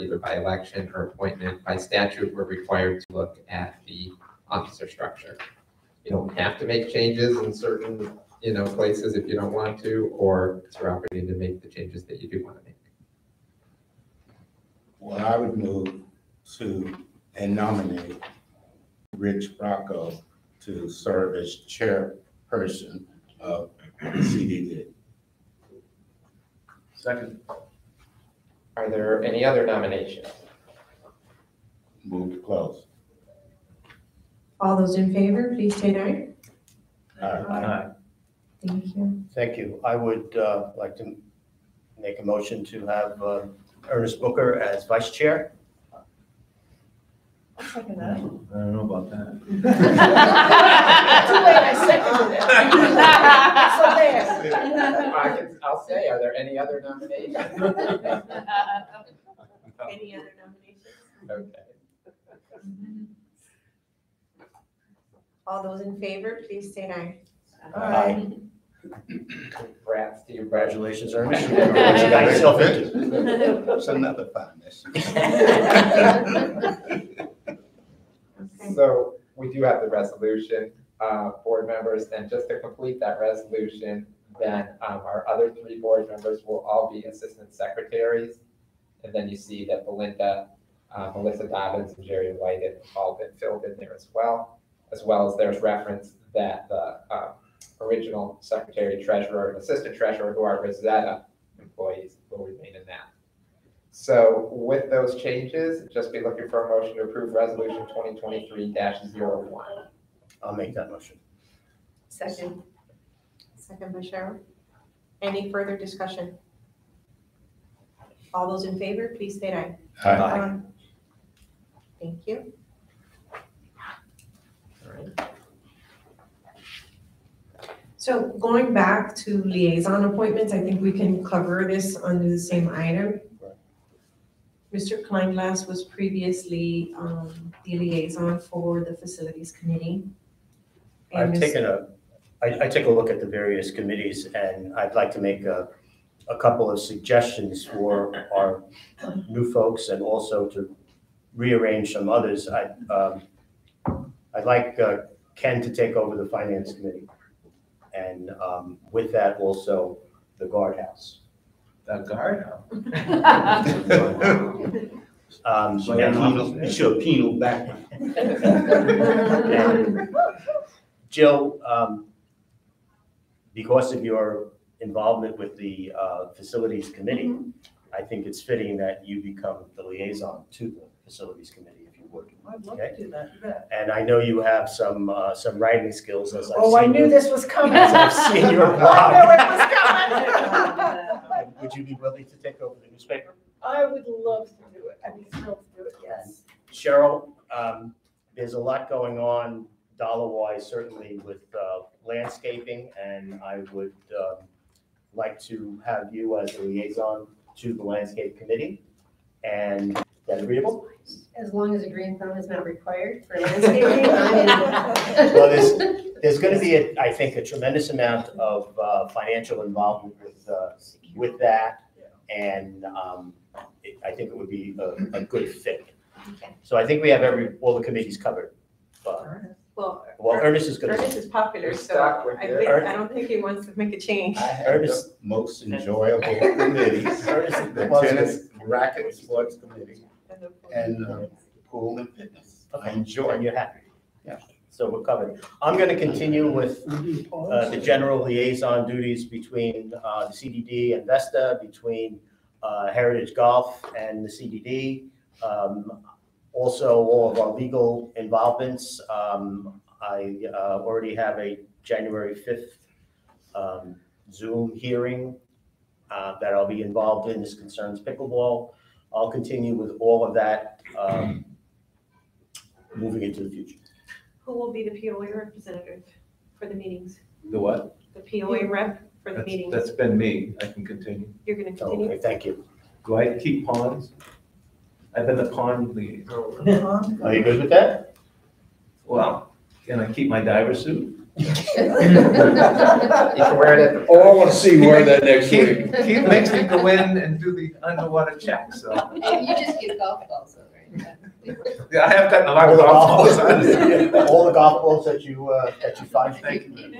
either by election or appointment. By statute, we're required to look at the officer structure. You don't have to make changes in certain, you know, places if you don't want to, or it's your opportunity to make the changes that you do want to make. Well, I would move to and nominate Rich Rocco to serve as chairperson of CDD. Second. Are there any other nominations? Move to close. All those in favor, please state aye. Aye. Aye. Thank you. Thank you. I would uh, like to make a motion to have uh, Ernest Booker as vice chair. I'll second that. I don't know about that. Too late, I seconded it. So there. I can, I'll say, are there any other nominations? Any other nominations? Okay. All those in favor, please state aye. Aye. Congrats to you, Congratulations, Ernest. You got yourself into. It's another fine issue. Okay. So we do have the resolution, uh, board members, and just to complete that resolution, then, um, our other three board members will all be assistant secretaries. And then you see that Belinda, uh, Melissa Dobbins and Jerry White have all been filled in there as well. As well as there's reference that the, um, original secretary treasurer and assistant treasurer who are Rizzetta employees will remain in that. So with those changes, just be looking for a motion to approve resolution twenty twenty-three one I'll make that motion. Second. Second by Cheryl. Any further discussion? All those in favor, please state aye. Aye. Thank you. So going back to liaison appointments, I think we can cover this under the same item. Mr. Kleinglass was previously um, the liaison for the facilities committee. And I've Ms. taken a, I, I take a look at the various committees and I'd like to make a, a couple of suggestions for our new folks and also to rearrange some others. I, um, I'd like uh, Ken to take over the finance committee. And, um, with that also the guardhouse. The guard? Um, So you're not- It's your penal background. Jill, um, because of your involvement with the, uh, facilities committee, I think it's fitting that you become the liaison to the facilities committee, if you would. I'd love to do that. And I know you have some, uh, some writing skills as I've Oh, I knew you- this was coming. As I've seen your I blog. knew it was coming. Would you be willing to take over the newspaper? I would love to do it. I'd be thrilled to do it, yes. Cheryl, um, there's a lot going on dollar-wise, certainly with, uh, landscaping, and I would, um, like to have you as a liaison to the landscape committee. And is that agreeable? As long as a green thumb is not required for landscaping, I mean. Well, there's, there's gonna be, a- I think, a tremendous amount of, uh, financial involvement with, uh, with that. And, um, it- I think it would be a, a good fit. Okay. So I think we have every, all the committees covered. But, Well, well, Ernest is gonna. Ernest is popular, You're so with I your- think, I don't think he wants to make a change. I have the Ernest. most enjoyable committees, Ernest the was- tennis racket sports committee and uh, pool and fitness. I enjoy And it. you're happy? Yeah. So we're covered. I'm gonna continue with uh, the general liaison duties between uh, the CDD and Vesta, between uh, Heritage Golf and the CDD. Um, Also, all of our legal involvements. Um, I uh, already have a January 5th um, Zoom hearing uh, that I'll be involved in. This concerns pickleball. I'll continue with all of that um, moving into the future. Who will be the POA representative for the meetings? The what? The POA rep for the That's- meetings? That's been me. I can continue. You're gonna continue? Okay, thank you. Do I keep ponds? I've been the pond lead. Are you good with that? Well, can I keep my diver suit? You can wear it at the. Oh, I wanna see you wear that next week. Keith, Keith makes me go in and do the underwater check, so. And you just get golf balls though, right? Yeah, I have gotten a lot All of the golf golf balls. balls, I understand. all the golf balls that you, uh, that you find. Thank you.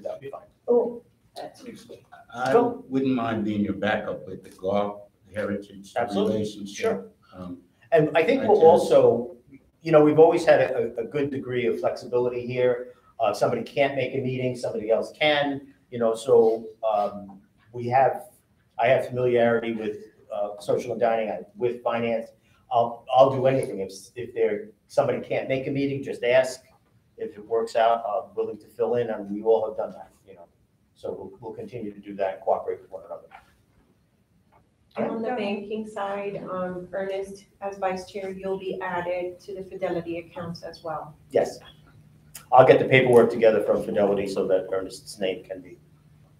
That'd be fine. Oh, that's useful. I Go. wouldn't mind being your backup with the golf heritage Absolutely, relationship. sure. Um, And I think I we'll also, you know, we've always had a, a good degree of flexibility here. Uh, somebody can't make a meeting, somebody else can, you know, so, um, we have, I have familiarity with, uh, social and dining, with finance. I'll, I'll do anything. If, if there, somebody can't make a meeting, just ask. If it works out, I'm willing to fill in, and we all have done that, you know. So we'll, we'll continue to do that, and cooperate with one another. On the banking side, um, Ernest, as vice chair, you'll be added to the Fidelity accounts as well. Yes. I'll get the paperwork together from Fidelity so that Ernest's name can be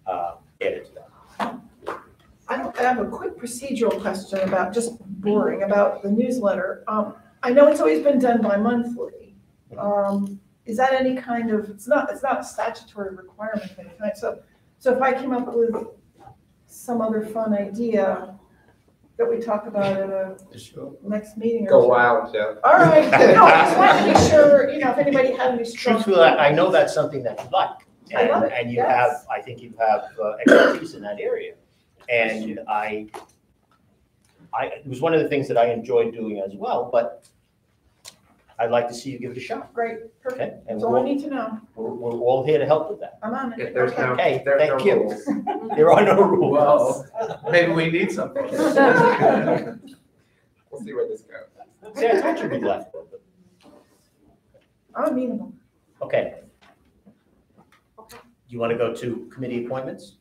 uh, added to that. I don't, I have a quick procedural question about, just boring, about the newsletter. Um, I know it's always been done by monthly. Um, is that any kind of, it's not, it's not a statutory requirement of any kind, so, so if I came up with some other fun idea that we talk about at a Sure. next meeting or Go something. wild, Jeff. All right, no, I just wanted to be sure, you know, if anybody had any strong. Truthfully, I I know that's something that you like. I love and- it, And you yes. have, I think you have uh, expertise in that area. And I, I, it was one of the things that I enjoyed doing as well, but I'd like to see you give it a shot, Great, perfect. okay? And That's all I we're, need to know. we're we're all here to help with that. I'm on it. There's Okay. no, Okay, if there's no thank you. rules. There are no rules. Well, maybe we need something. We'll see where this goes. See, I told you we left. I'm amenable. Okay. You want to go to committee appointments?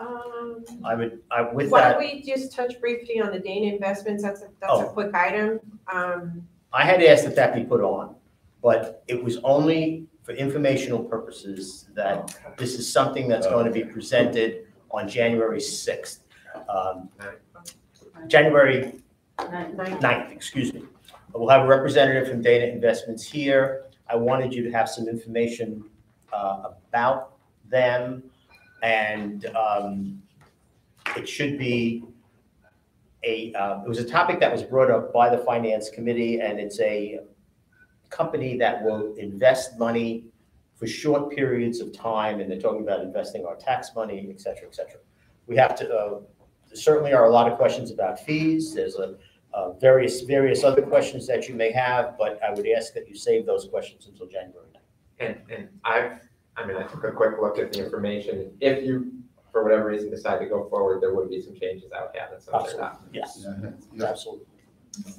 Um, I would, I, with Why that. don't we just touch briefly on the Dana investments? That's a, that's a Oh. quick item. Um, I had asked that that be put on, but it was only for informational purposes that this is something that's going to be presented on January 6th. Um, January nine- 9th, excuse me. We'll have a representative from Dana Investments here. I wanted you to have some information uh, about them. And um, it should be a, uh, it was a topic that was brought up by the Finance Committee, and it's a company that will invest money for short periods of time, and they're talking about investing our tax money, et cetera, et cetera. We have to, uh, certainly are a lot of questions about fees. There's a uh, various, various other questions that you may have, but I would ask that you save those questions until January 9th. And, and I've, I mean, I took a quick look at the information. If you, for whatever reason, decide to go forward, there would be some changes I would have and some other not. Yes, Yeah. absolutely.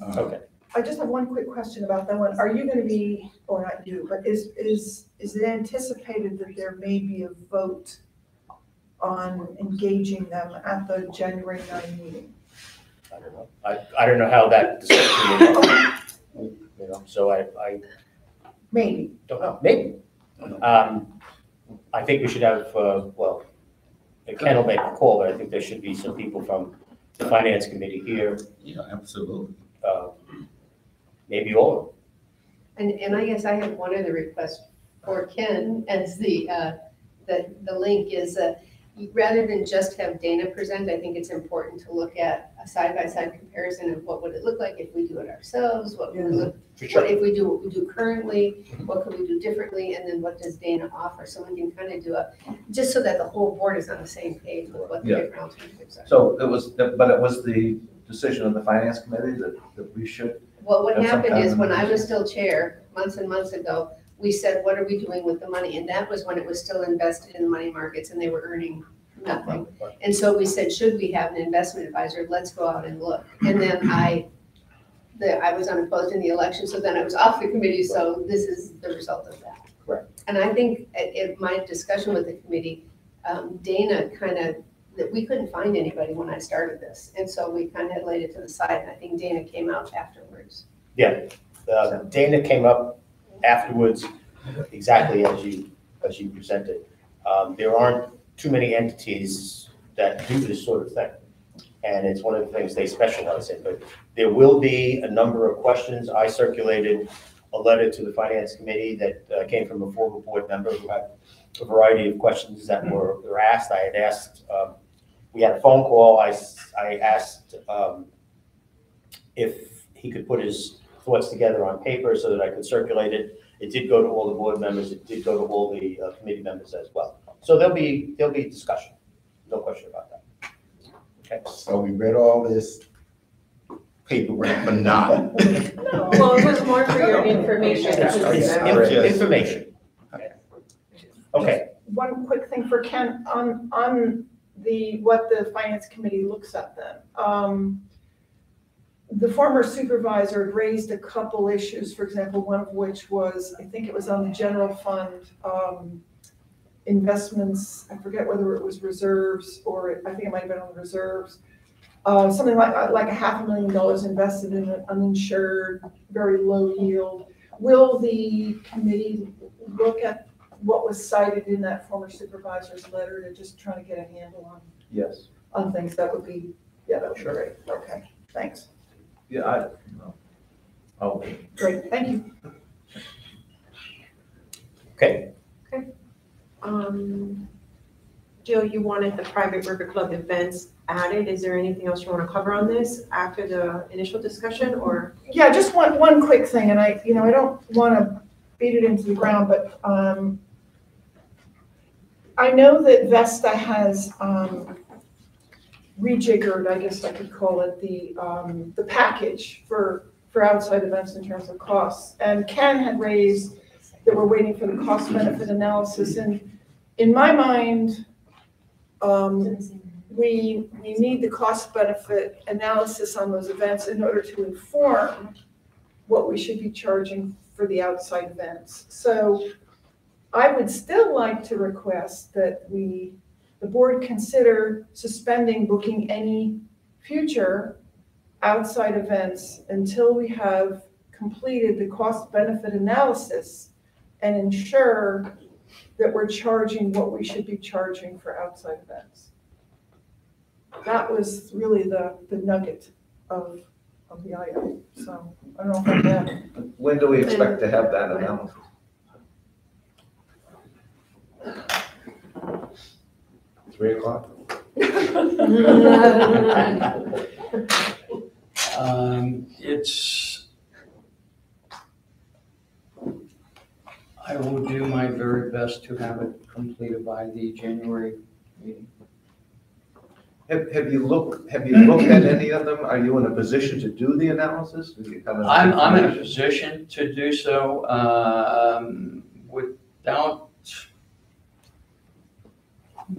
Uh, Okay. I just have one quick question about that one. Are you gonna be, or not you, but is, is, is it anticipated that there may be a vote on engaging them at the January nine meeting? I don't know. I, I don't know how that discussion will go. You know, so I, I Maybe. don't know, maybe. Um, I think we should have, uh, well, Ken will make a call, but I think there should be some people from the Finance Committee here, Yeah, absolutely. uh, maybe all of them. And, and I guess I have one other request for Ken as the, uh, the, the link is, uh, rather than just have Dana present, I think it's important to look at a side-by-side comparison of what would it look like if we do it ourselves? What would it look, For what sure. if we do what we do currently? Mm-hmm. What could we do differently? And then what does Dana offer? So we can kind of do a, just so that the whole board is on the same page with what the Yeah. different alternatives are. So it was, but it was the decision of the finance committee that, that we should, Well, what That's some happened is when I was still chair, months and months ago, we said, what are we doing with the money? And that was when it was still invested in the money markets and they were earning nothing. And so we said, should we have an investment advisor? Let's go out and look. And then I, the, I was unopposed in the election, so then I was off the committee, so this is the result of that. Correct. And I think at, at my discussion with the committee, um, Dana kind of, that we couldn't find anybody when I started this. And so we kind of laid it to the side, and I think Dana came out afterwards. Uh, Dana came up afterwards, exactly as you, as you presented. Um, There aren't too many entities that do this sort of thing. And it's one of the things they specialize in, but there will be a number of questions. I circulated a letter to the finance committee that uh, came from a former board member who had a variety of questions that were, were asked. I had asked, um, we had a phone call, I I asked, um, if he could put his thoughts together on paper so that I could circulate it. It did go to all the board members, it did go to all the uh, committee members as well. So there'll be, there'll be discussion, no question about that. Okay. So we read all this paperwork but not. No. Well, it was more for your information. It's- it's Alright. inf- Information. Okay, One quick thing for Ken, on, on the, what the finance committee looks at then. Um, The former supervisor had raised a couple issues, for example, one of which was, I think it was on the general fund, um, investments, I forget whether it was reserves or I think it might have been on the reserves. Uh, something like, like a half a million dollars invested in an uninsured, very low yield. Will the committee look at what was cited in that former supervisor's letter to just try to get a handle on, Yes. on things, that would be, yeah, that would be great, okay, thanks, Yeah, I, no. Oh, great, thank you. okay. Okay. Um, Jill, you wanted the private river club events added. Is there anything else you want to cover on this after the initial discussion or? Yeah, just one, one quick thing, and I, you know, I don't wanna beat it into the ground, but, um, I know that Vesta has, um, rejiggered, I guess I could call it, the, um, the package for, for outside events in terms of costs. And Ken had raised that we're waiting for the cost benefit analysis, and in my mind, um, we, we need the cost benefit analysis on those events in order to inform what we should be charging for the outside events. So I would still like to request that we, the board consider suspending booking any future outside events until we have completed the cost benefit analysis and ensure that we're charging what we should be charging for outside events. That was really the, the nugget of, of the item, so I don't know if I'm when do we expect to have that analysis? Three o'clock? Um, it's, I will do my very best to have it completed by the January meeting. Have, have you looked, have you looked at any of them? Are you in a position to do the analysis? Do you have enough I'm, I'm in a information? position to do so, um, without,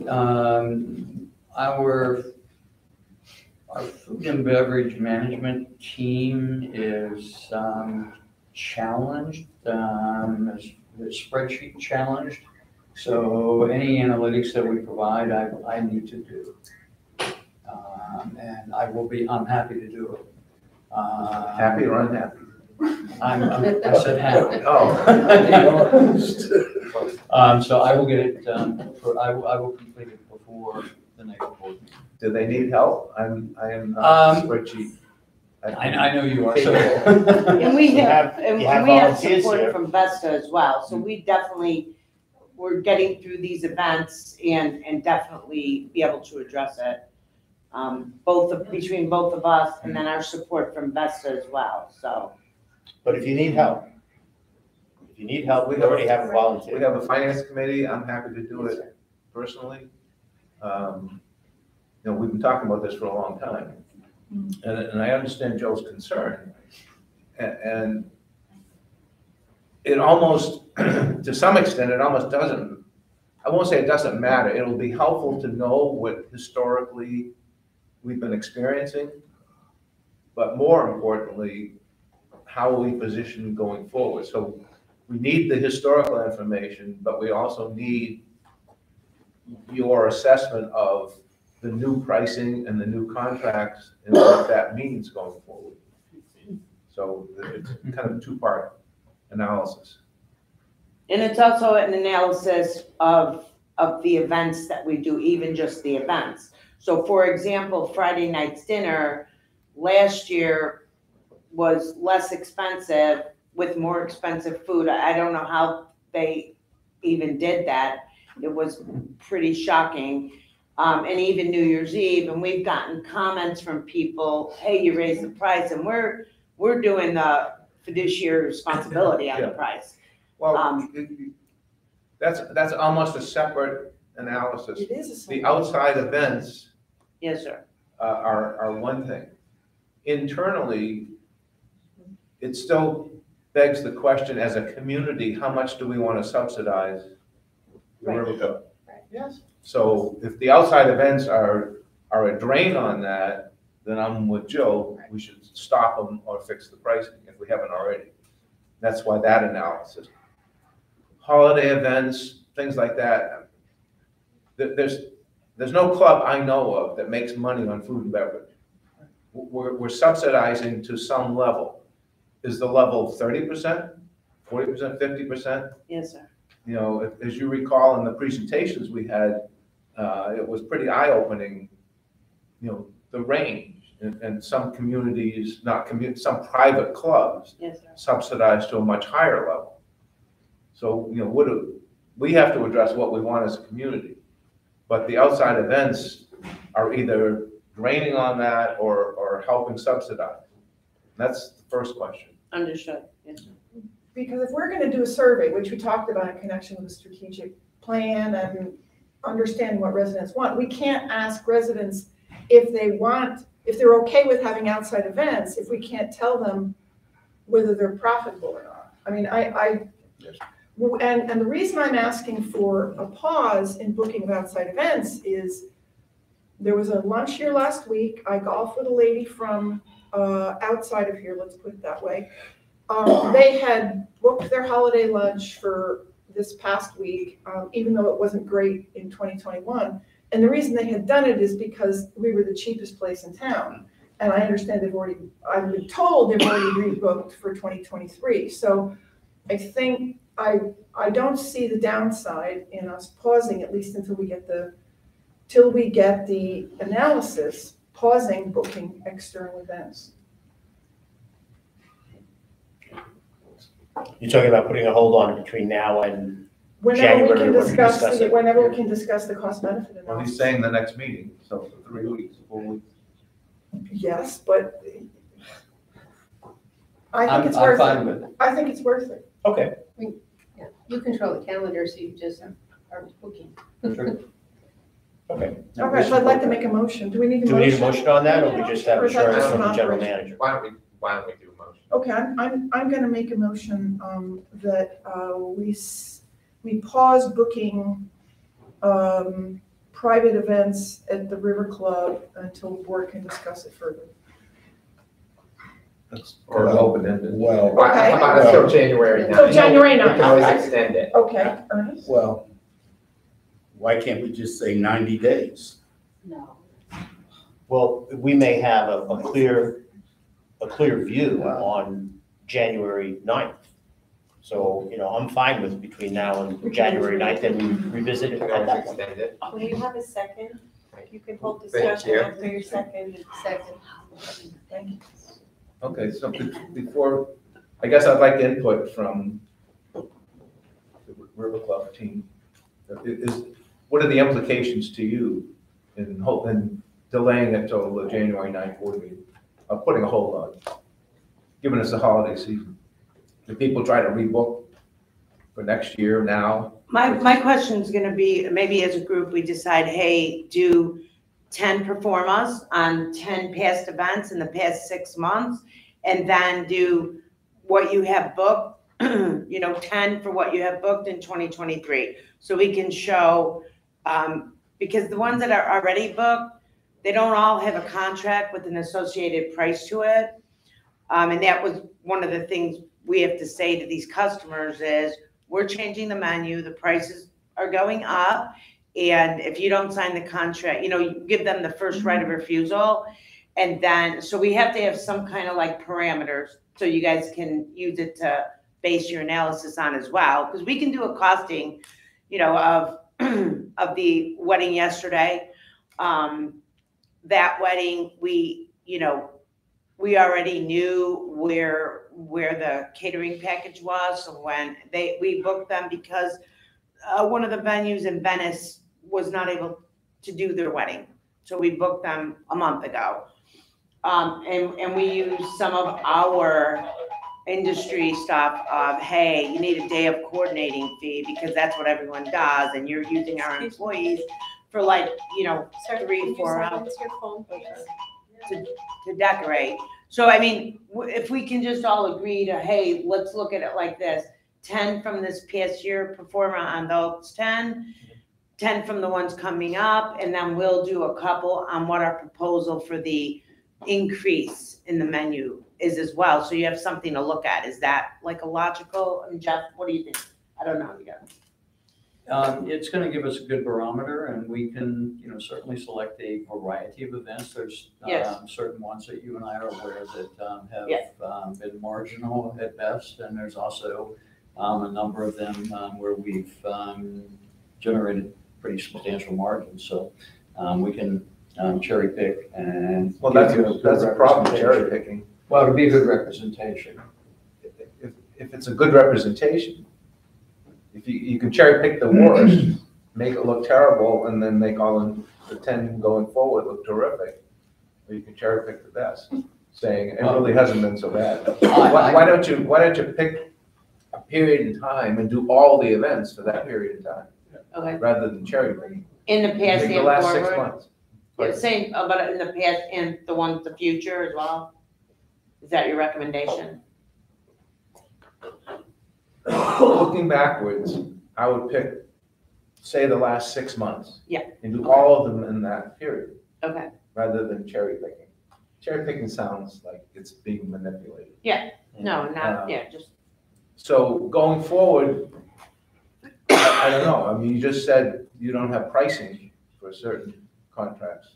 um, our, our food and beverage management team is, um, challenged, um, is the spreadsheet challenged. So any analytics that we provide, I, I need to do. Um, and I will be, I'm happy to do it. Uh, Happy or unhappy? I'm, I'm- I said happy. Oh. Um, so I will get it, um, for, I will, I will complete it before the next board meeting. Do they need help? I'm, I am not Um, spreadsheet. I, I know you are, so. And we You have, have- and you have we have volunteers support here. from Vesta as well, so we definitely, we're getting through these events and, and definitely be able to address it. Um, both of, between both of us and then our support from Vesta as well, so. But if you need help, if you need help, we already have a volunteer. We have a finance committee. I'm happy to do it personally. Um, You know, we've been talking about this for a long time. And, and I understand Joe's concern. A- And it almost, to some extent, it almost doesn't, I won't say it doesn't matter. It'll be helpful to know what historically we've been experiencing. But more importantly, how are we positioned going forward? So we need the historical information, but we also need your assessment of the new pricing and the new contracts and what that means going forward. So it's kind of a two-part analysis. And it's also an analysis of, of the events that we do, even just the events. So for example, Friday night's dinner last year was less expensive with more expensive food. I I don't know how they even did that. It was pretty shocking. Um, and even New Year's Eve, and we've gotten comments from people, hey, you raised the price, and we're, we're doing the fiduciary responsibility on the Yeah. price. Well, Um, it- it- that's, that's almost a separate analysis. It is a. The outside events Yes, sir. uh, are, are one thing. Internally, it's still begs the question, as a community, how much do we want to subsidize the Right. River Club? Yes. So if the outside events are, are a drain on that, then I'm with Joe, we should stop them or fix the pricing if we haven't already. That's why that analysis. Holiday events, things like that. There- there's, there's no club I know of that makes money on food and beverage. We're, we're subsidizing to some level. Is the level thirty percent, forty percent, fifty percent? Yes, sir. you know, if- as you recall in the presentations we had, uh, it was pretty eye-opening, you know, the range. And, and some communities, not commu, some private clubs Yes, sir. subsidized to a much higher level. So, you know, what do, we have to address what we want as a community. But the outside events are either draining on that or, or helping subsidize. That's the first question. Understood. Yes, sir. Because if we're gonna do a survey, which we talked about in connection with the strategic plan and understanding what residents want, we can't ask residents if they want, if they're okay with having outside events, if we can't tell them whether they're profitable or not. I mean, I, I, Yes. Well, and, and the reason I'm asking for a pause in booking of outside events is there was a lunch here last week. I golfed with a lady from, uh, outside of here, let's put it that way. Um, they had booked their holiday lunch for this past week, um, even though it wasn't great in twenty twenty-one. And the reason they had done it is because we were the cheapest place in town. And I understand they've already, I've been told they've already rebooked for twenty twenty-three. So I think, I, I don't see the downside in us pausing, at least until we get the, till we get the analysis, pausing booking external events. You're talking about putting a hold on it between now and, Whenever we January, can when we discuss, discuss the- it. whenever we can discuss the cost benefit Well, he's analysis. saying the next meeting, so for three weeks, four weeks. Yes, but I I'm, think it's I'm worth fine it. with it. I think it's worth it. okay, Yeah, you control the calendar, so you just are booking. okay. All right, so I'd like to make a motion. Do we need a Do motion? we need a motion on that, or we just have Or is that assurance just from an the general operation? manager? Why don't we, why don't we do a motion? Okay, I'm, I'm, I'm gonna make a motion, um, that, uh, we, s- we pause booking, um, private events at the River Club until the board can discuss it further. That's- Or open-ended. Well, Why, how about until January ninth? Until January We can always ninth. extend it. Okay, Ernest? well, why can't we just say ninety days? No. Well, we may have a, a clear, a clear view on January 9th. So, you know, I'm fine with between now and January 9th, and we revisit it can at that point. extend it. Will you have a second? You can hold discussion you. after your second. Second. Thank you. Okay, so be- before, I guess I'd like input from the River Club team. Is, what are the implications to you in, in delaying it till the January 9th board meeting? Of putting a hold on, it, given it's the holiday season? Do people try to rebook for next year now? My, my question's gonna be, maybe as a group, we decide, hey, do ten pro formas on ten past events in the past six months, and then do what you have booked, you know, ten for what you have booked in twenty twenty-three. So we can show, um, because the ones that are already booked, they don't all have a contract with an associated price to it. Um, and that was one of the things we have to say to these customers is, we're changing the menu, the prices are going up. And if you don't sign the contract, you know, you give them the first right of refusal. And then, so we have to have some kind of like parameters, so you guys can use it to base your analysis on as well. Because we can do a costing, you know, of, of the wedding yesterday. Um, that wedding, we, you know, we already knew where, where the catering package was, when they, we booked them because uh, one of the venues in Venice was not able to do their wedding, so we booked them a month ago. Um, and, and we used some of our industry stuff of, hey, you need a day of coordinating fee, because that's what everyone does, and you're using our employees for like, you know, Sir, Three, can you four silence your phone, please? to decorate. So I mean, w- if we can just all agree to, hey, let's look at it like this. Ten from this past year pro forma on those 10, 10 from the ones coming up, and then we'll do a couple on what our proposal for the increase in the menu is as well. So you have something to look at. Is that like a logical, and Jeff, what do you think? I don't know, got Um, it's gonna give us a good barometer and we can, you know, certainly select a variety of events. There's, Yes. um, certain ones that you and I are aware that, um, have, Yes. um, been marginal at best. And there's also, um, a number of them, um, where we've, um, generated pretty substantial margins. So, um, we can, um, cherry pick and. Well, give that's, you a- that's a problem, cherry representation. picking. Well, it'd be a good representation. If, if it's a good representation, if you, you can cherry pick the worst, make it look terrible, and then make all the- the ten going forward look terrific. Or you can cherry pick the best, saying it really hasn't been so bad. Why, why don't you, why don't you pick a period in time and do all the events for that period of time, Okay. rather than cherry picking? In the past Take the and last six forward? months. Yeah, same, uh, but in the past and the ones, the future as well? Is that your recommendation? Looking backwards, I would pick, say, the last six months. Yeah. And do all of them in that period, Okay, rather than cherry picking. Cherry picking sounds like it's being manipulated. Yeah. No, not, yeah, just, So going forward, I I don't know, I mean, you just said you don't have pricing for certain contracts.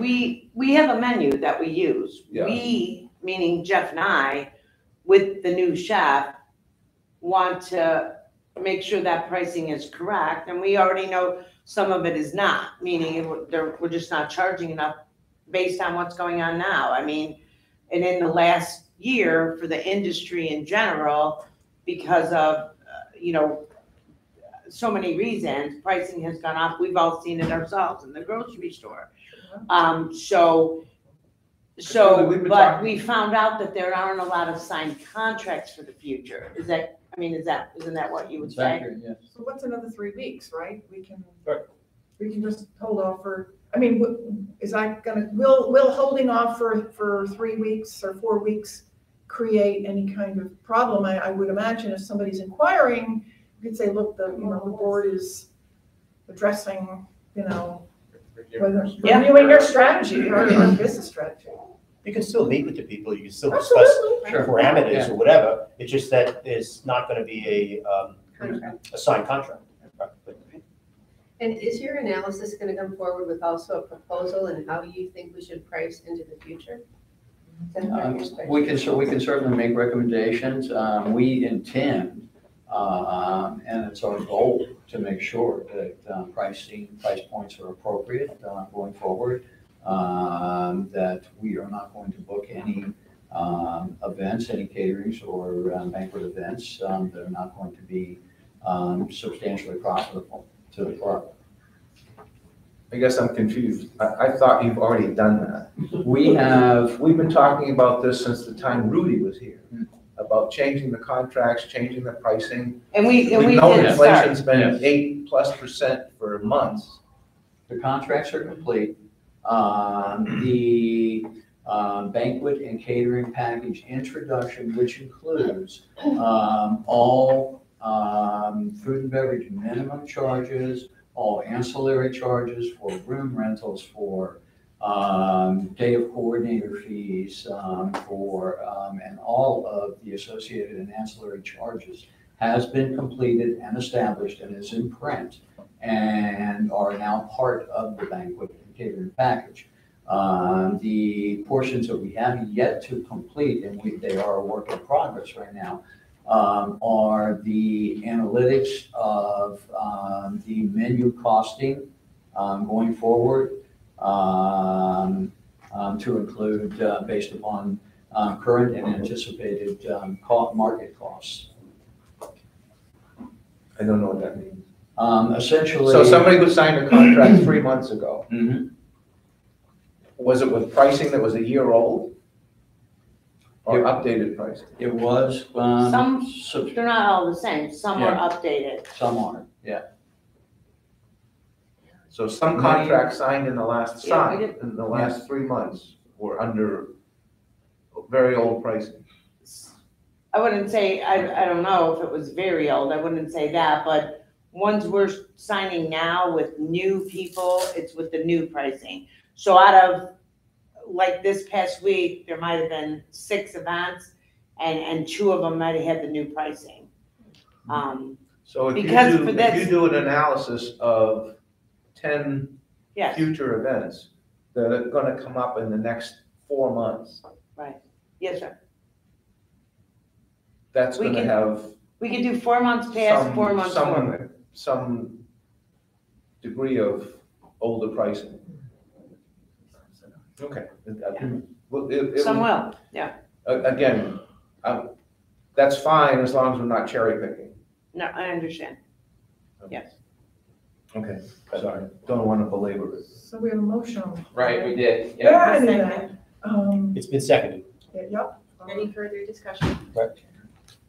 we, we have a menu that we use. Yeah. We, meaning Jeff and I, with the new chef, want to make sure that pricing is correct, and we already know some of it is not, meaning they're, we're just not charging enough based on what's going on now. I mean, and in the last year, for the industry in general, because of, uh, you know, so many reasons, pricing has gone up. We've all seen it ourselves in the grocery store. Um, so, so, We've been but talking- we found out that there aren't a lot of signed contracts for the future. Is that, I mean, is that, isn't that what you would say? accurate, yes. So what's another three weeks, right? We can, Right. we can just hold off for, I mean, w- is that gonna, will, will holding off for, for three weeks or four weeks create any kind of problem? I, I would imagine if somebody's inquiring, you could say, look, the, you know, the board is addressing, you know, whether, Yeah. reviewing your strategy or or business strategy. You can still meet with the people, you can still discuss Absolutely. Sure. parameters Yeah. or whatever, it's just that there's not gonna be a, um, a signed contract. And is your analysis gonna come forward with also a proposal and how you think we should price into the future? Is that part of Um, your question? We can, cer- we can certainly make recommendations. Um, We intend, um, and it's our goal to make sure that uh, pricing, price points are appropriate uh, going forward. um, That we are not going to book any um, events, any caterings or um, banquet events um, that are not going to be um, substantially profitable to the club. I guess I'm confused. I, I thought you've already done that. We have, We've been talking about this since the time Rudy was here, about changing the contracts, changing the pricing. And we, and We we know did start. inflation's been Yes. eight plus percent for months. The contracts are complete. Um, The um, banquet and catering package introduction, which includes um, all um, food and beverage minimum charges, all ancillary charges for room rentals, for um, day of coordinator fees, um, for, um, and all of the associated and ancillary charges has been completed and established and is in print and are now part of the banquet and catering package. Um, The portions that we have yet to complete, and we, they are a work in progress right now, um, are the analytics of um, the menu costing going forward. Um, um, to include uh, based upon um, current and anticipated um, co- market costs. I don't know what that means. Um, Essentially. So somebody who signed a contract three months ago, Mhm. was it with pricing that was a year old? Or It- updated pricing? It was. um, Some- sub- They're not all the same, some are updated. Some are, yeah. So some contracts signed in the last, Yeah, we signed in the last three months were under very old pricing. I wouldn't say, I, I don't know if it was very old, I wouldn't say that, but ones we're signing now with new people, it's with the new pricing. So out of, like this past week, there might have been six events, and, and two of them might have had the new pricing. Um, So if you Because do, for if this- you do an analysis of ten yes, future events that are gonna come up in the next four months, right. yes, sir. that's We gonna can- have We could do four months past, some, four months some, forward. some degree of older pricing. Okay. Well, it- it- Some will, a- Again, um, that's fine as long as we're not cherry picking. no, I understand, yes. Okay, sorry, don't want to belabor it. So we have a motion. on the floor. Right, we did, yeah. Yeah, I knew that. Um, It's been seconded. yeah, yep. Any further discussion? Right.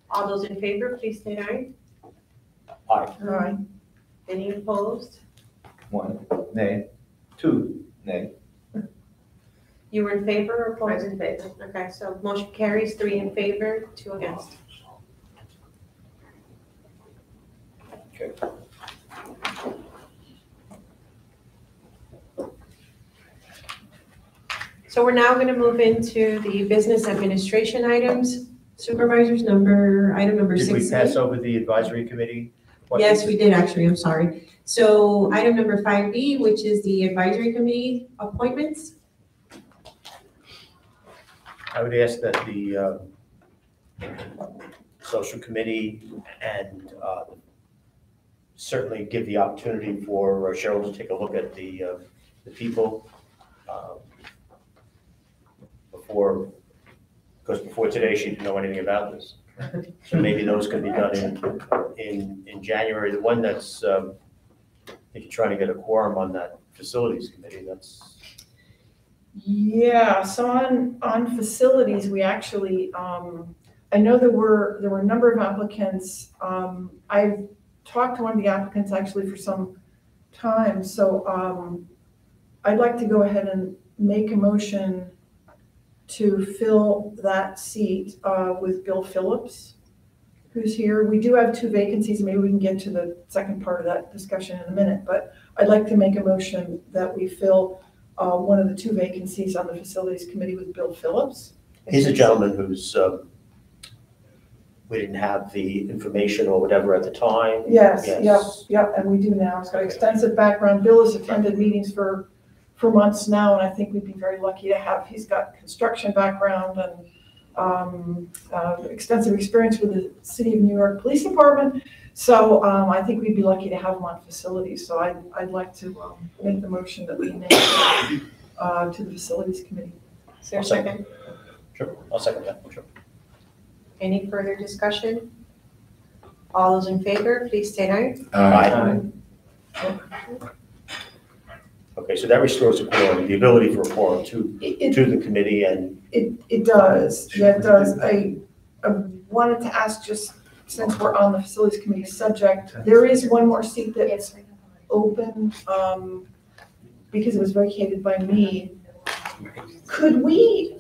All those in favor, please state aye. Aye. All right. Any opposed? One, nay, two, nay. You were in favor or opposed? in favor. Okay, so motion carries, three in favor, two against. Okay. So we're now going to move into the business administration items. Supervisors, number, item number Did we six. pass over the advisory committee? What- Yes, we did actually, I'm sorry. So item number five B, which is the advisory committee appointments. I would ask that the um, social committee and uh, certainly give the opportunity for Cheryl to take a look at the, uh, the people um, before, because before today, she didn't know anything about this. So maybe those can be done in, in, in January. The one that's, um, I think you're trying to get a quorum on that facilities committee, that's, Yeah, so on, on facilities, we actually, um, I know there were, there were a number of applicants. Um, I've talked to one of the applicants actually for some time, so, um, I'd like to go ahead and make a motion to fill that seat, uh, with Bill Phillips, who's here. We do have two vacancies, maybe we can get to the second part of that discussion in a minute, but I'd like to make a motion that we fill uh, one of the two vacancies on the facilities committee with Bill Phillips. he's a gentleman who's, um, we didn't have the information or whatever at the time. Yes, Yes. yep, yep, and we do now. He's got extensive background. Bill has attended meetings for, for months now, and I think we'd be very lucky to have, he's got construction background and um, uh, extensive experience with the City of New York Police Department. So um, I think we'd be lucky to have him on facilities. So I'd, I'd like to um, make the motion that we name uh, to the facilities committee. Is there a I'll second. second? Sure, I'll second that, sure. Any further discussion? All those in favor, please state aye. Uh, Aye. Okay, so that restores a quorum, the ability for a quorum to, It, it to the committee and It, it does, yeah, it does. I, I wanted to ask, just since we're on the facilities committee subject, there is one more seat that's open, um, because it was vacated by me. Could we,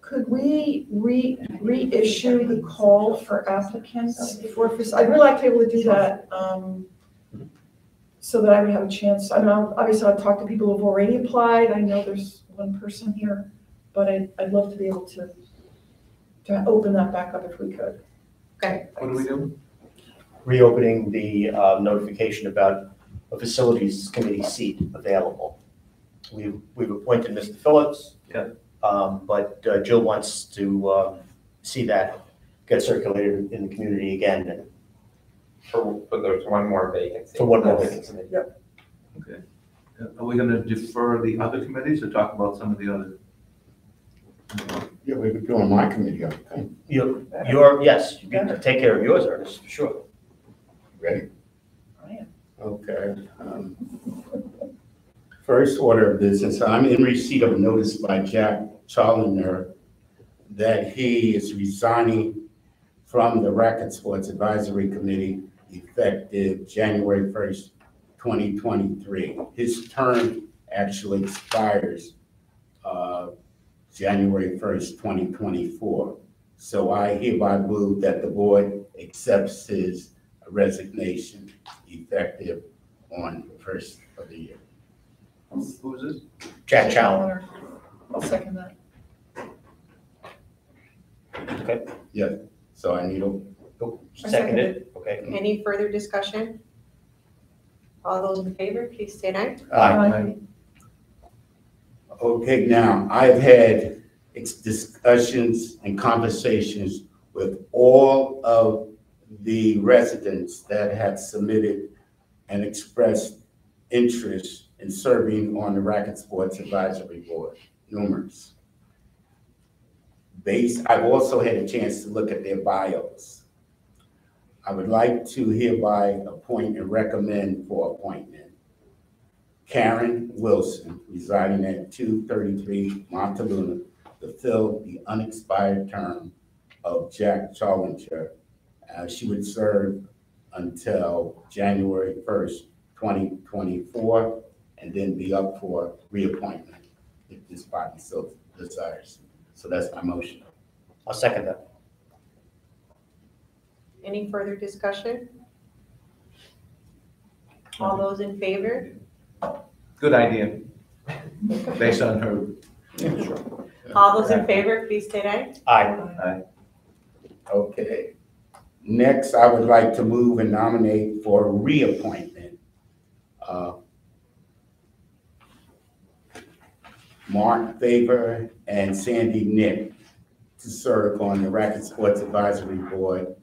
could we re, reissue the call for applicants for, fac- I'd really like to be able to do that, um, so that I would have a chance. I know, obviously I've talked to people who've already applied. I know there's one person here but I'd, I'd love to be able to, to open that back up if we could. Okay. What do we do? reopening the uh, notification about a facilities committee seat available. We've, we've appointed Mr. Phillips. Yeah. Um, But uh, Jill wants to um, see that get circulated in the community again and For, for there's one more vacancy. For one more That's- Okay. Uh, Are we gonna defer the other committees or talk about some of the other Yeah, we were doing my committee, I think. You, your, yes, you can take care of yours, Ernest, for sure. Ready? I am. Okay. um, First order of business, I'm in receipt of a notice by Jack Challoner that he is resigning from the Racket Sports Advisory Committee effective January first, twenty twenty-three. His term actually expires uh, January first, twenty twenty-four. So I hereby move that the board accepts his resignation effective on the first of the year. Who's this? Jack Chow. I'll second that. Okay. Yeah, so I need a, I Seconded, okay. Any further discussion? All those in favor, please say aye. Aye. okay, now, I've had ex- discussions and conversations with all of the residents that have submitted and expressed interest in serving on the Racket Sports Advisory Board, numerous. Based, I've also had a chance to look at their bios. I would like to hereby appoint and recommend for appointment Karen Wilson, residing at two thirty-three Montelluna, to fill the unexpired term of Jack Challenger. Uh, she would serve until January first, twenty twenty-four, and then be up for reappointment if this body so desires. So that's my motion. I'll second that. Any further discussion? All those in favor? Good idea, based on her. All those in favor, please say aye. Aye. Okay. Next, I would like to move and nominate for reappointment. uh, Mark Faber and Sandy Nick to serve on the Racket Sports Advisory Board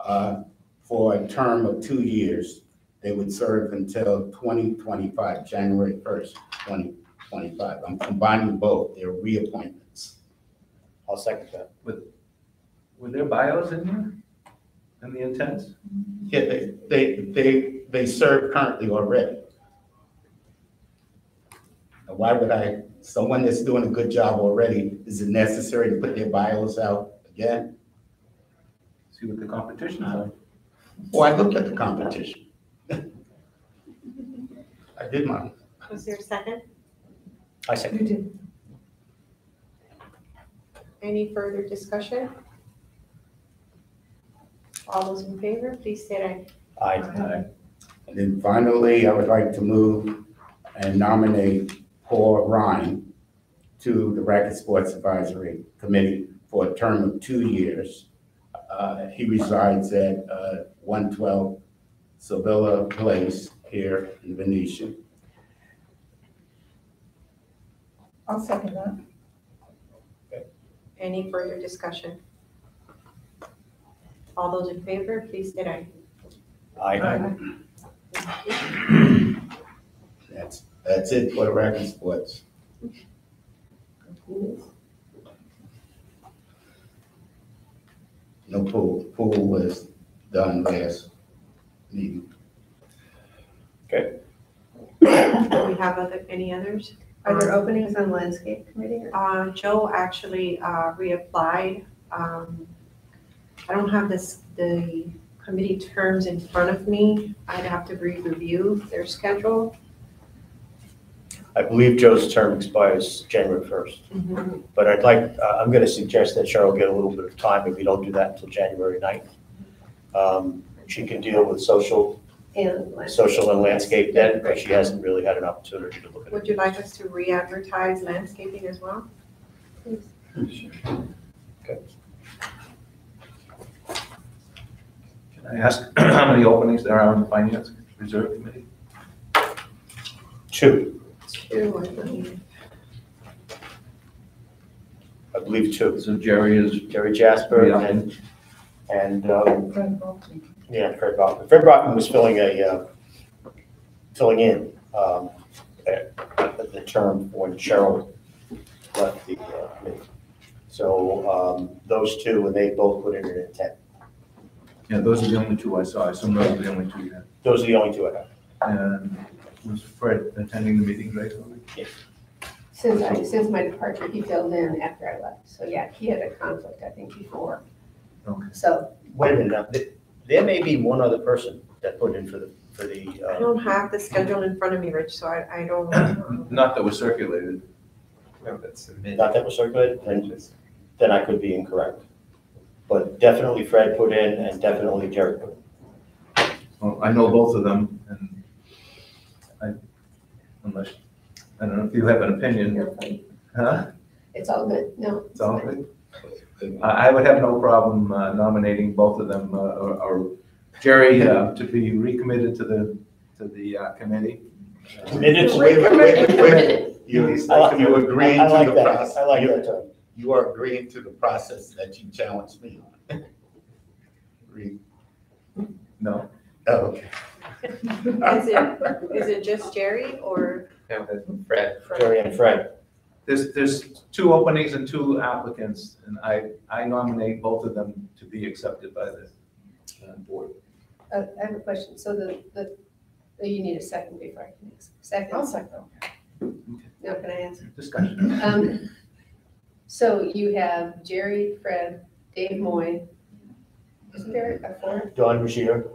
uh, for a term of two years. They would serve until 2025, January 1st, 2025. I'm combining both, they're reappointments. I'll second that. Were there bios in here? In the intents? Yeah, they, they, they, they serve currently already. Now, Why would I, someone that's doing a good job already, is it necessary to put their bios out again? See what the competition's uh-huh. are. Well, I looked at the competition. I did mine. Was there a second? I second. You did. Any further discussion? All those in favor, please say aye. Aye. And then finally, I would like to move and nominate Paul Ryan to the Racket Sports Advisory Committee for a term of two years. Uh, He resides at uh, 112 Sevilla Place here in Venetian. I'll second that. Any further discussion? All those in favor, please say aye. Aye. That's, that's it for the Racket Sports. No pool, pool was done last meeting. Okay. Do we have other, any others? Are there openings on landscape committee? or- Uh, Joe actually, uh, reapplied. Um, I don't have this, the committee terms in front of me. I'd have to re-review their schedule. I believe Joe's term expires January 1st, but I'd like, uh, I'm going to suggest that Cheryl get a little bit of time if we don't do that until January 9th. Um, She can deal with social, And landscape. social and landscape then, but she hasn't really had an opportunity to look at it. Would you like us to re-advertise landscaping as well? Please. Okay. Can I ask how many openings there are on the finance reserve committee? Two, Two, I believe. I believe two. So Jerry is, Jerry Jasper Yeah. and, and, um, Fred Bolton. yeah, Fred Brockman. Fred Brockman was filling a, uh, filling in um, at- at the term when Cheryl left the uh, committee. So um, those two, and they both put in an intent. Yeah, those are the only two I saw. I assume those are the only two you had. Those are the only two I have. And was Fred attending the meeting regularly? Since I, since my departure, he filled in after I left. So yeah, he had a conflict, I think, before. Okay. So, Wait a minute, now, th- there may be one other person that put in for the, for the, I uh, don't have the schedule in front of me, Rich, so I, I don't. Not that was circulated. No, that's submitted. not that was circulated, then, then I could be incorrect. But definitely Fred put in and definitely Jared put in. Well, I know both of them and I, unless, I don't know if you have an opinion, you're fine. huh? It's all good. No. It's all good. I, I would have no problem uh, nominating both of them, uh, or, or Jerry, uh, to be recommitted to the, to the uh, committee. Minutes, Wait, wait, wait, wait, wait. You, I like- you agreeing I to like the that, process. I like you- that term. You are agreeing to the process that you challenged me on. Agree. No? Oh, okay. Is it, is it just Jerry or? No, that's Fred. Jerry and Fred. There's, there's two openings and two applicants, and I, I nominate both of them to be accepted by the uh, board. Uh, I have a question. So the, the, oh, you need a second before I can ask. Second? I'll second. Now can I ask? Discussion. Um, so you have Jerry, Fred, Dave Moy. Is there a fourth? Don Rushier.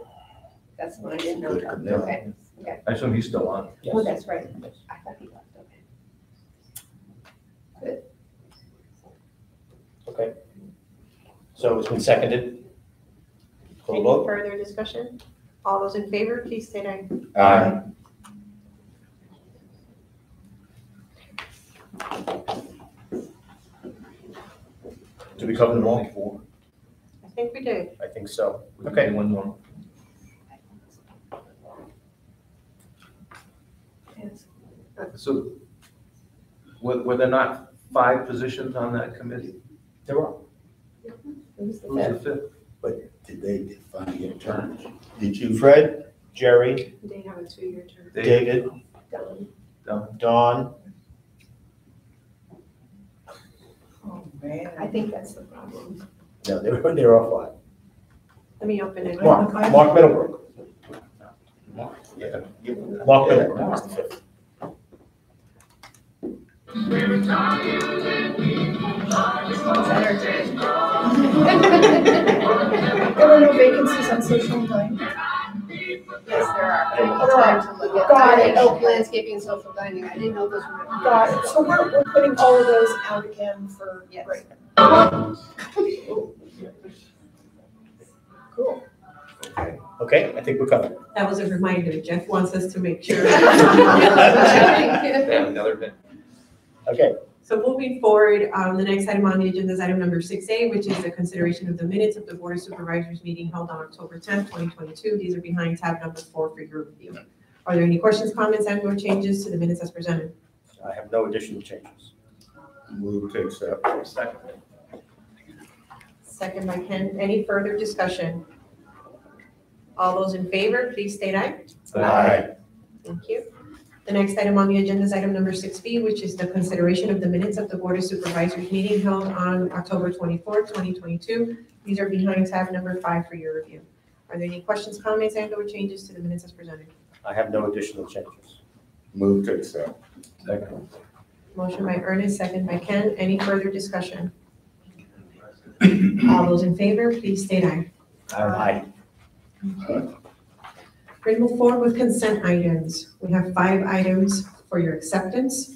That's the one I didn't know. Good, good, no. Okay. I assume he's still on. Oh, that's right. I thought he left, okay. Okay. So it's been seconded. Call the Any vote. further discussion? All those in favor, please say aye. Aye. Did we cover them all? I think we did. I think so. Okay. do One more. So, were, were there not five positions on that committee? There are. Who's the Who's fifth? the fifth? Did they define your terms? Did you? Fred, Jerry, They have a two-year term. David, Don. Don. Don, Oh, man. I think that's the problem. no, they were, they were all five. Let me open it. Mark, Mark Middlebrook. Yeah, you- Mark Middlebrook was the fifth. There were no vacancies on social dining? Yes, there are, but I need There are. time to look at. Got it, Oh. Landscaping and social dining, I didn't know those were. Got it. So we're, we're putting all of those out again for, Yes. great. Cool. Okay, I think we're covered. That was a reminder. Jeff wants us to make sure. They another bit. Okay, So moving forward, um, the next item on the agenda is item number six A, which is the consideration of the minutes of the Board of Supervisors meeting held on October tenth, twenty twenty-two. These are behind tab number four for your review. Are there any questions, comments, and or changes to the minutes as presented? I have no additional changes. Move to accept. Second. Second by Ken. Any further discussion? All those in favor, please state aye. Aye. Thank you. The next item on the agenda is item number six B, which is the consideration of the minutes of the Board of Supervisors meeting held on October twenty-fourth, twenty twenty-two. These are behind tab number five for your review. Are there any questions, comments, and or changes to the minutes as presented? I have no additional changes. Move to accept. Second. Motion by Ernest, second by Ken. Any further discussion? All those in favor, please state aye. Aye. We're move forward with consent items. We have five items for your acceptance.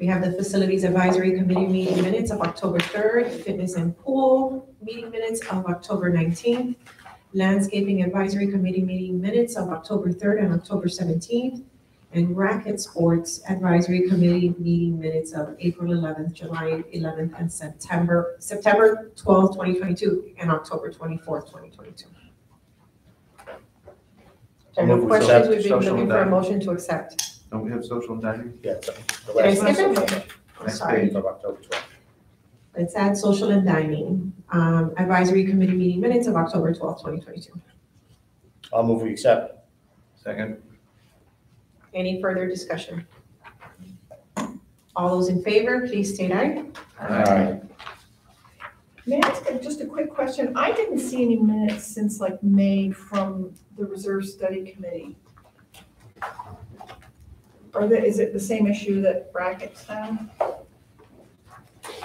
We have the Facilities Advisory Committee meeting minutes of October third, Fitness and Pool meeting minutes of October nineteenth, Landscaping Advisory Committee meeting minutes of October third and October seventeenth, and Racket Sports Advisory Committee meeting minutes of April eleventh, July eleventh, and September, September twelfth, twenty twenty-two, and October twenty-fourth, twenty twenty-two. There are no Move we questions, accept we'd be social looking for a dining. motion to accept. Don't we have social dining? Yeah, so the Did I last skip it? I'm Next sorry. page. Of October twelfth. Let's add social and dining, um, advisory committee meeting minutes of October twelfth, twenty twenty-two. I'll move we accept. Second. Any further discussion? All those in favor, please state aye. Aye. May I ask just a quick question? I didn't see any minutes since like May from the Reserve Study Committee. Are there, is it the same issue that brackets have?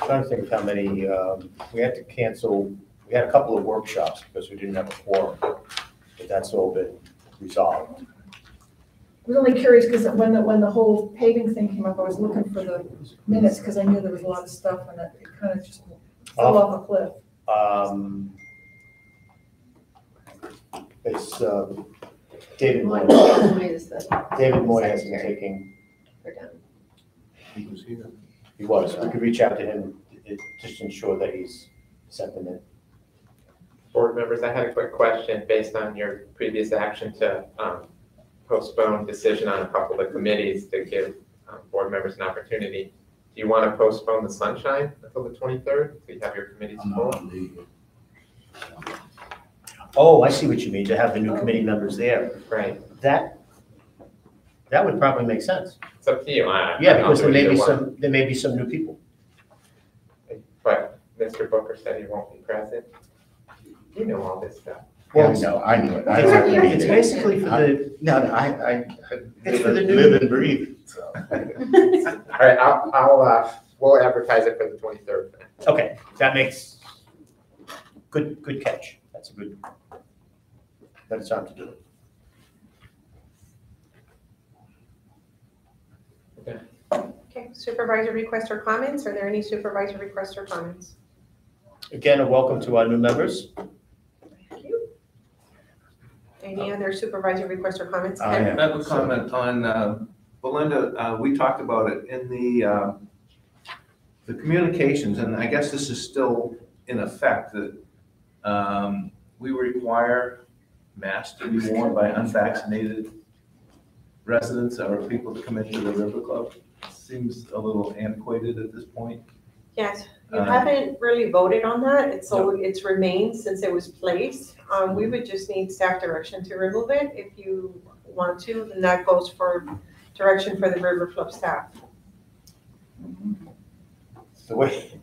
Trying to think of how many, um, we had to cancel, we had a couple of workshops because we didn't have a quorum. But that's all been resolved. I was only curious because when the, when the whole paving thing came up, I was looking for the minutes because I knew there was a lot of stuff and it kind of just fell off a cliff. Um, It's, um, David Moy, Moy is the, David Moy has been Secretary. taking, for down. He was here. he was, we could reach out to him, it- just ensure that he's sent them in. Board members, I had a quick question based on your previous action to um, postpone decision on a couple of committees to give um, board members an opportunity. Do you want to postpone the sunshine until the twenty-third? So you have your committees I'm full? not on leave. Oh, I see what you mean, to have the new committee members there. Right, That, that would probably make sense. it's up to you. I- Yeah, I'll because do there may either be one. some, there may be some new people. But Mr. Booker said he won't be present. You know all this stuff. Yeah, I know, I knew it. I It's don't have to be it's there. basically for the, No, no, I, I, I It's for live the and- new- live and breathe so. All right, I'll, I'll, uh, we'll advertise it for the twenty-third. okay, that makes, good, good catch. That's a good, that's time to do it. Okay, supervisor requests or comments? Are there any supervisor requests or comments? Again, a welcome to our new members. Thank you. Any other supervisor requests or comments? I Ken? I have a comment on, uh, Belinda, uh, we talked about it in the, uh, the communications, and I guess this is still in effect, that um, we require masks to be worn by unvaccinated residents or people to come into the River Club. Seems a little antiquated at this point. Yes, you Uh, haven't really voted on that. It's, so it's remained since it was placed. Um, we would just need staff direction to remove it if you want to, and that goes for direction for the River Club staff. The way,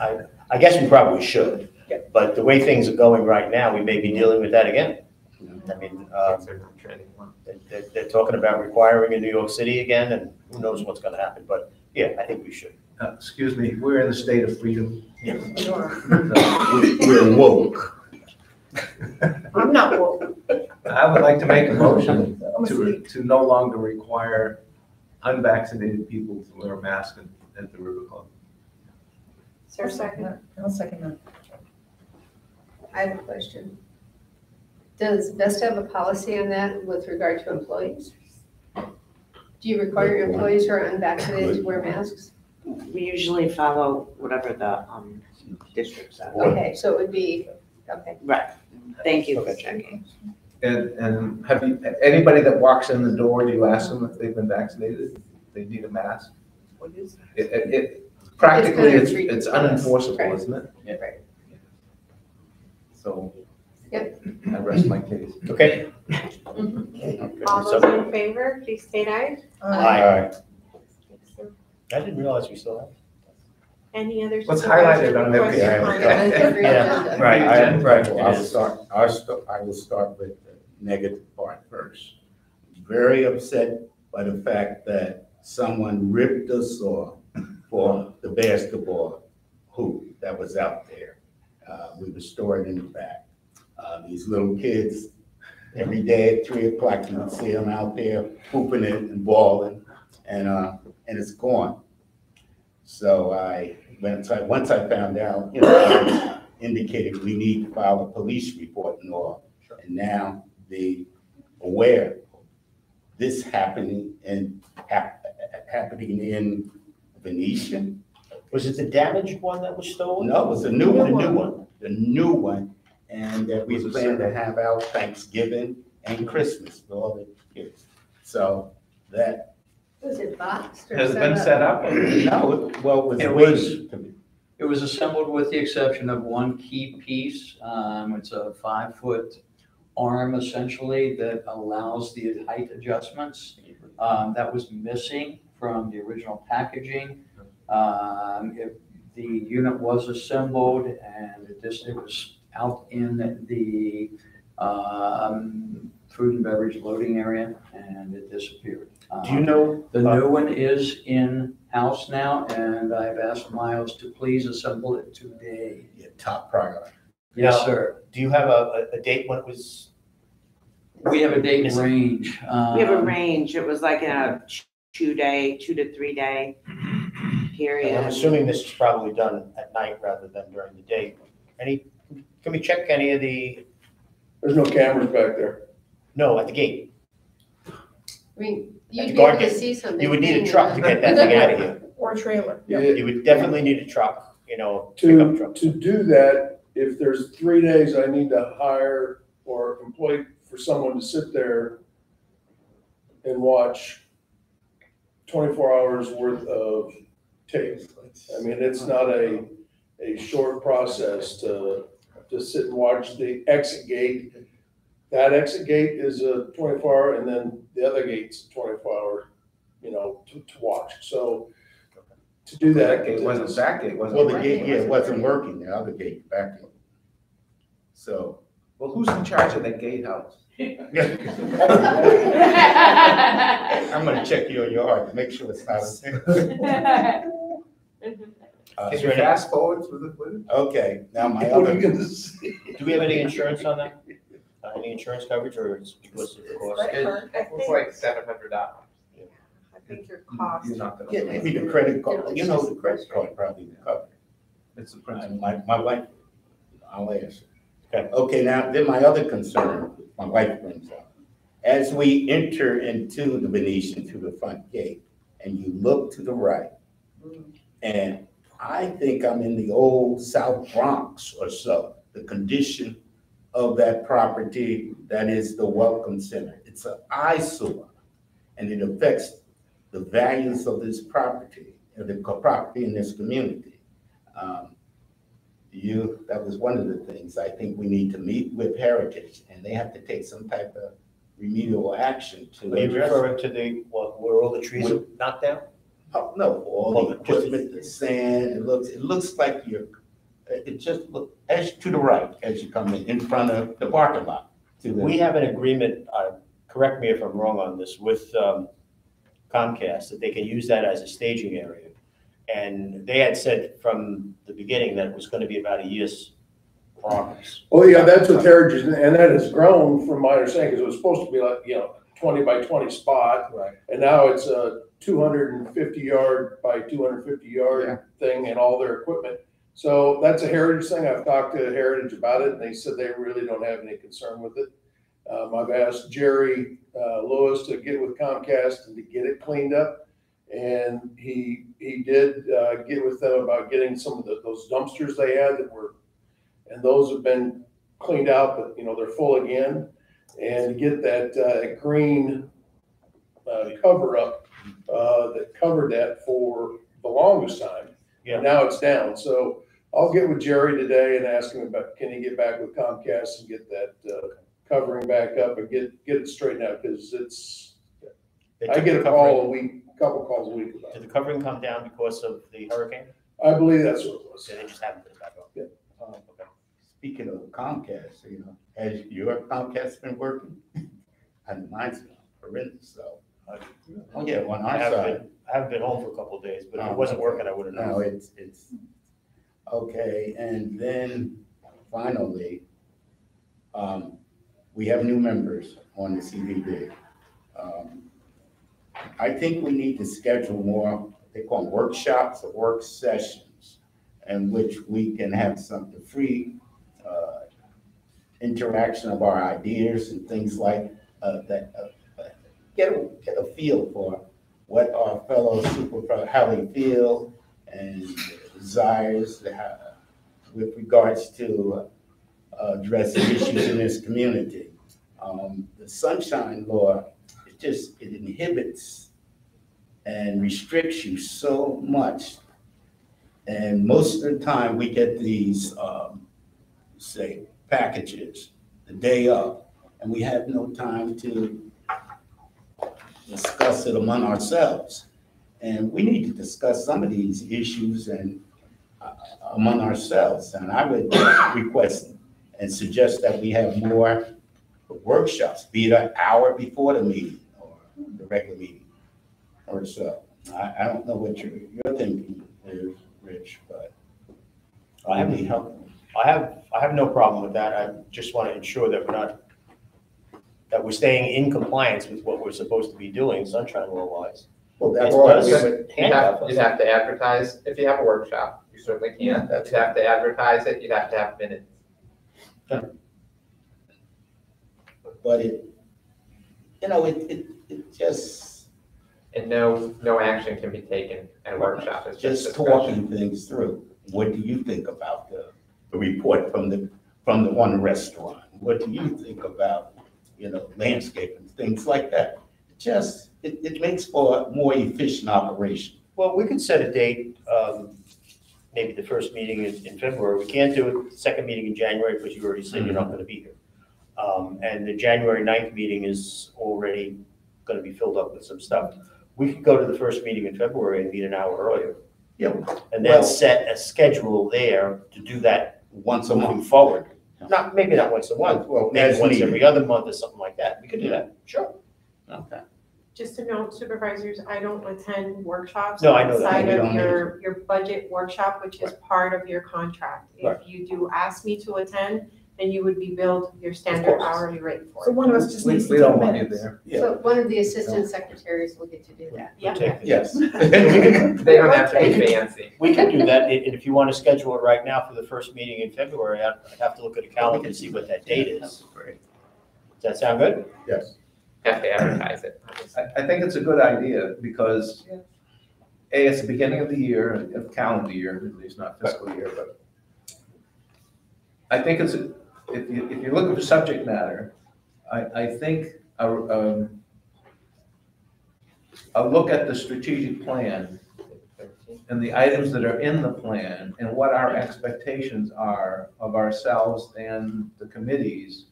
I, I guess we probably should. Yeah. But the way things are going right now, we may be dealing with that again. I mean, um, Things are not trending well. They- They're, they're talking about requiring in New York City again, and who knows what's gonna happen, but yeah, I think we should. Uh, Excuse me, we're in the state of freedom. You are. So, We're woke. I'm not woke. I would like to make a motion I'm to, asleep. to no longer require unvaccinated people to wear a mask at- at the River Club. Is there a second? I'll second that. I have a question. Does Vesta have a policy on that with regard to employees? Do you require your employees who are unvaccinated to wear masks? We usually follow whatever the, um, district says. Okay, so it would be, okay. Right, thank you for checking. And, and have you, anybody that walks in the door, do you ask them if they've been vaccinated? They need a mask? What is? It, it, it- practically, it's, it's unenforceable, isn't it? Yeah. Right. So. Yep. I rest my case. Okay? Okay, All so- those in favor, please state aye. Aye. I didn't realize we still have. Any other What's supervisor highlighted on requests every or item. comments? Every Yeah, agenda. right, I- right, Well, I'll start, I'll start, I will start with the negative part first. Very upset by the fact that someone ripped us off for the basketball hoop that was out there. Uh, we were stored in the back. Uh, these little kids, every day at three o'clock, you would see them out there hooping it and balling, and, uh, and it's gone. So I, once I, once I found out, you know, indicated we need to file a police report and all. And now the aware this happening and hap- happening in Venetian. Was it the damaged one that was stolen? No, it was a new one, the new one, the new one. And that we Was it plan to have out Thanksgiving and Christmas for all the kids. So that, Was it boxed or Has it been set up? no, it- well, it was It was- waiting. It was assembled with the exception of one key piece. Um, it's a five-foot arm essentially that allows the height adjustments. Um, that was missing from the original packaging. Um, it, the unit was assembled and it just, it was out in the, um, food and beverage loading area and it disappeared. Do you Um, know? The uh, new one is in-house now and I've asked Miles to please assemble it today. Your top priority. Yes, Now- sir. Do you have a, a a date when it was? We have a date Is it- range. We have a um, range, it was like a two-day, two to three-day period. And I'm assuming this is probably done at night rather than during the day. Any, can we check any of the, There's no cameras back there. no, at the gate? I mean, you'd the be able to gate. see something. You would need a truck to get that thing out of here. Or a trailer. Yeah. You would definitely need a truck, you know, pickup To, truck. to do that, if there's three days I need to hire or employ for someone to sit there and watch twenty-four hours worth of tape. I mean, it's not a, a short process to, to sit and watch the exit gate. That exit gate is a twenty-four hour and then the other gate's twenty-four hour, you know, to, to watch. So to do that. It wasn't, back gate wasn't. Well, the working. gate, yeah, it wasn't working, the other gate back in. So. Well, who's in charge of that gatehouse? I'm gonna check you on your yard to make sure it's not. a- Uh, Can you fast forward through the footage? Okay, now my What are other, you gonna see? Do we have any insurance on that? Uh, Any insurance coverage or it's because of the cost? Credit card. I It's think, like seven hundred dollars. I think your cost, You're not gonna. yeah, maybe the credit card, you know, the credit card probably will cover. It's the it. principal. My, my wife, I'll ask. Okay. Okay, now, then my other concern, my wife brings up. As we enter into the Venetian through the front gate and you look to the right, and I think I'm in the old South Bronx or so, the condition of that property that is the Welcome Center. It's an eyesore, and it affects the values of this property, of the property in this community. Um, You, that was one of the things, I think we need to meet with Heritage, and they have to take some type of remedial action to Are you address. referring to the, what, where all the trees are knocked down? Oh, no, all Well, the just- equipment, the sand, it looks, it looks like you're, it just look, as, to the right, as you come in, in front of the parking lot. to the- We have an agreement, uh, correct me if I'm wrong on this, with um, Comcast, that they can use that as a staging area. And they had said from the beginning that it was gonna be about a year's progress. Oh, yeah, that's what Heritage, and that has grown from my understanding, because it was supposed to be like, you know, twenty by twenty spot. Right. And now it's a two hundred and fifty yard by two hundred and fifty Yeah. yard thing and all their equipment. So that's a Heritage thing. I've talked to Heritage about it and they said they really don't have any concern with it. Um, I've asked Jerry, uh, Lewis to get with Comcast and to get it cleaned up. And he, he did, uh, get with them about getting some of the, those dumpsters they had that were, and those have been cleaned out, but, you know, they're full again. And get that, uh, green, uh, cover up, uh, that covered that for the longest time. Yeah. Now it's down, so I'll get with Jerry today and ask him about, can he get back with Comcast and get that, uh, covering back up and get, get it straightened out, cause it's, They I took get the a covering- call a week, couple calls a week about Did it. the covering come down because of the hurricane? I believe that's what it was. So they just haven't put it back up? Yeah. Oh, okay. Speaking of Comcast, you know, has your Comcast been working? And mine's been horrendous, so. Oh, yeah, on I our haven't side. been, I haven't been home for a couple of days, but if Oh, it wasn't working, I would have No, known. it's, it's, okay, and then finally, um, we have new members on the CDD. Um, I think we need to schedule more, they call them workshops or work sessions, in which we can have some free, uh, interaction of our ideas and things like, uh, that, uh, get a, get a feel for what our fellow super, how they feel and desires with regards to uh, addressing issues in this community. Um, The sunshine law, it just, it inhibits and restricts you so much. And most of the time, we get these, um, say, packages the day of, and we have no time to discuss it among ourselves. And we need to discuss some of these issues and among ourselves. And I would request and suggest that we have more workshops, be it an hour before the meeting or the regular meeting or so. I, I don't know what your, your thinking is, Rich, but I have, be helpful. I have, I have no problem with that. I just want to ensure that we're not, that we're staying in compliance with what we're supposed to be doing sunshine law wise. Well, It that's does what You'd handcuff have, us. you'd have to advertise, if you have a workshop, you certainly can, you'd have to advertise it, you'd have to have minutes. But it, you know, it, it, it just, And no, no action can be taken at a workshop, it's just just discussion. talking things through. What do you think about the, the report from the, from the one restaurant? What do you think about, you know, landscaping, things like that? Just, it, it makes for a more efficient operation. Well, we could set a date, um, maybe the first meeting in, in February. We can't do it the second meeting in January because you already said you're not gonna be here. Um, and the January 9th meeting is already gonna be filled up with some stuff. We could go to the first meeting in February and meet an hour earlier. Yeah. And then Well- set a schedule there to do that Once a moving month. forward. Not, maybe not once a month, Well, maybe as once needed. every other month or something like that. We could do that, sure. Okay. Just to note supervisors, I don't attend workshops. No, I know that. Outside We of don't your, your budget workshop, which is part of your contract. Right. If you do ask me to attend, then you would be billed your standard course. hourly rate for So it. one of us just We, needs to we take don't want you minutes. there. Yeah. So one of the assistant secretaries will get to do that. Yep. Take- Yes. They don't have to be fancy. We can do that, and and if you want to schedule it right now for the first meeting in February, I'd I'd have to look at a calendar and see what that date is. Does that sound good? Yes. Have to advertise it. I, I think it's a good idea because, A, it's the beginning of the year, of calendar year, at least not fiscal year, but I think it's, a- if you, if you're looking for subject matter, I, I think a, um, a look at the strategic plan and the items that are in the plan and what our expectations are of ourselves and the committees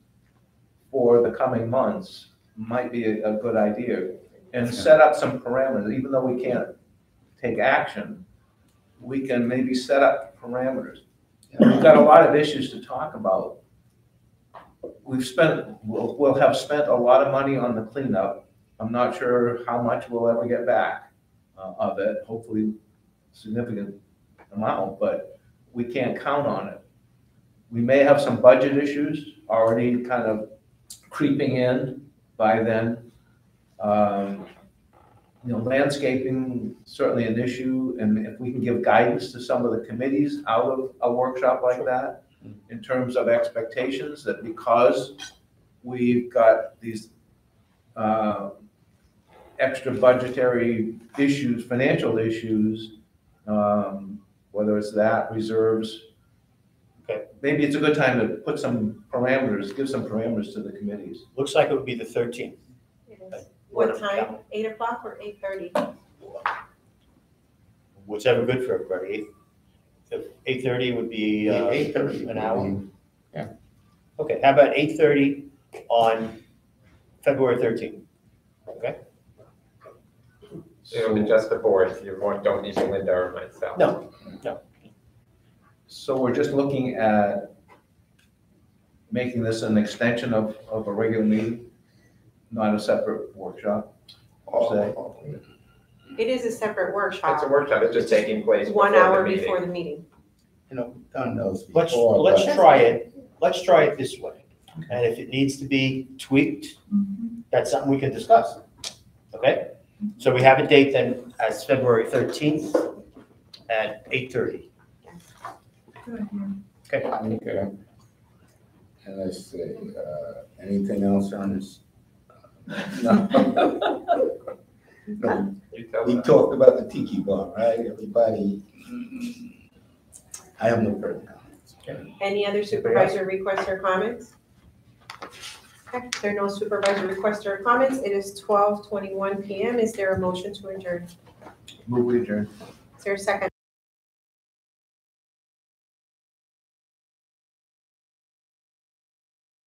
for the coming months might be a, a good idea. And set up some parameters, even though we can't take action, we can maybe set up parameters. We've got a lot of issues to talk about. We've spent, we'll, we'll have spent a lot of money on the cleanup. I'm not sure how much we'll ever get back uh, of it, hopefully significant amount, but we can't count on it. We may have some budget issues already kind of creeping in by then. Um, You know, landscaping, certainly an issue, and if we can give guidance to some of the committees out of a workshop like that, in terms of expectations, that because we've got these uh, extra budgetary issues, financial issues, um, whether it's that, reserves. Okay. Maybe it's a good time to put some parameters, give some parameters to the committees. Looks like it would be the thirteenth. What time? Eight o'clock or eight thirty? Whichever good for everybody. Eight thirty would be, uh, Eight thirty. an hour? okay, how about eight thirty on February thirteenth? Okay? It'll be just the board, you won't- don't need Linda or myself. No, So we're just looking at making this an extension of, of a regular meeting, not a separate workshop? Say. It is a separate workshop. It's a workshop, workshop, it's just taking place one before the hour meeting. before the meeting. You know, we've done those let's, before. let's but- try it, let's try it this way. And if it needs to be tweaked, mm-hmm. that's something we can discuss. Okay? So we have a date then as February thirteenth at eight thirty. Okay, Okay. And I say, uh, anything else on this? No. No, You tell We them. talked about the tiki bar, right? Everybody, I have no further comments. Any other supervisor requests or comments? Okay, there are no supervisor requests or comments, it is twelve twenty-one PM. Is there a motion to adjourn? Move we adjourn. Is there a second?